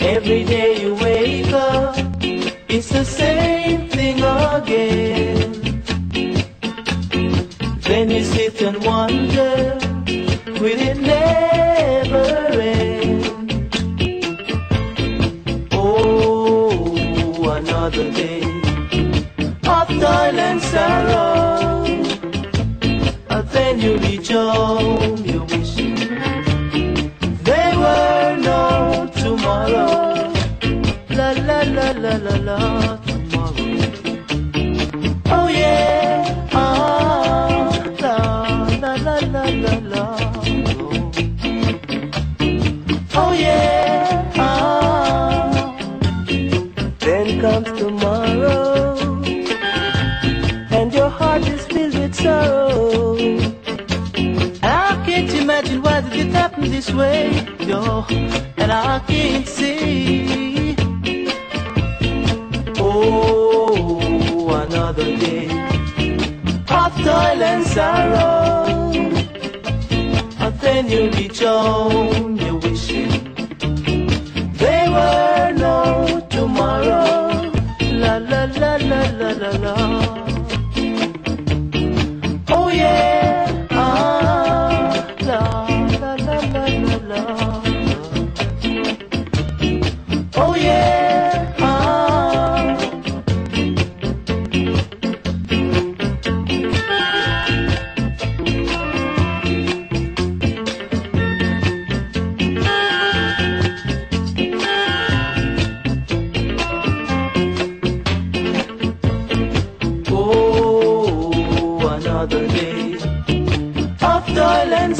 Every day you wake up, it's the same thing again. Then you sit and wonder, will it never another day of toil and sorrow. And then you reach home, you wishing there were no tomorrow. La la la la la la tomorrow. Oh yeah, ah la la la la la la. Comes tomorrow, and your heart is filled with sorrow. I can't imagine why did it happen this way, yo, and I can't see. Oh, another day of toil and sorrow. And then you'll be home, la la la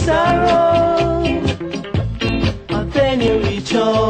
sorrow. I'll then you rejoice.